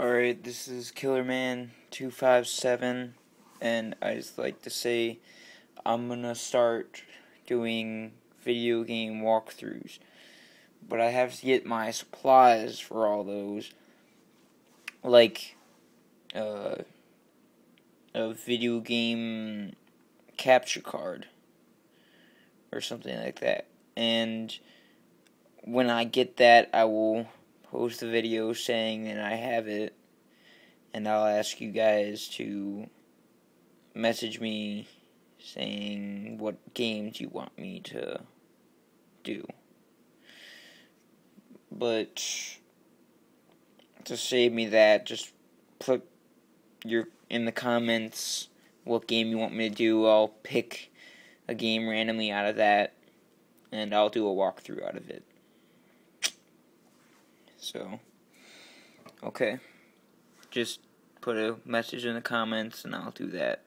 Alright, this is Killerman257, and I just like to say I'm gonna start doing video game walkthroughs. But I have to get my supplies for all those. Like, uh, a video game capture card. Or something like that. And when I get that, I will post a video saying that I have it, and I'll ask you guys to message me saying what games you want me to do. But to save me that, just put your in the comments what game you want me to do. I'll pick a game randomly out of that, and I'll do a walkthrough out of it. So, okay. Just put a message in the comments and I'll do that.